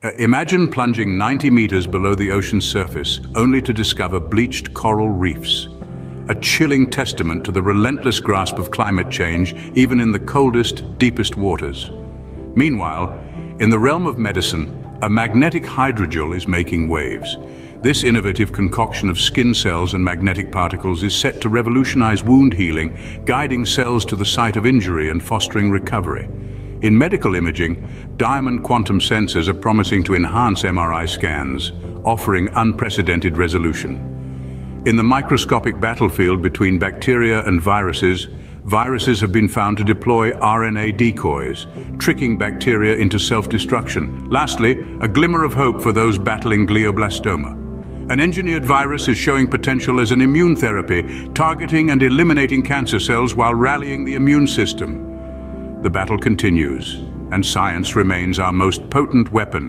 Uh, imagine plunging 90 meters below the ocean's surface, only to discover bleached coral reefs. A chilling testament to the relentless grasp of climate change, even in the coldest, deepest waters. Meanwhile, in the realm of medicine, a magnetic hydrogel is making waves. This innovative concoction of skin cells and magnetic particles is set to revolutionize wound healing, guiding cells to the site of injury and fostering recovery. In medical imaging, diamond quantum sensors are promising to enhance MRI scans, offering unprecedented resolution. In the microscopic battlefield between bacteria and viruses, viruses have been found to deploy RNA decoys, tricking bacteria into self-destruction. Lastly, a glimmer of hope for those battling glioblastoma. An engineered virus is showing potential as an immune therapy, targeting and eliminating cancer cells while rallying the immune system. The battle continues, and science remains our most potent weapon.